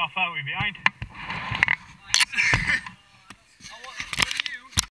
half hour behind.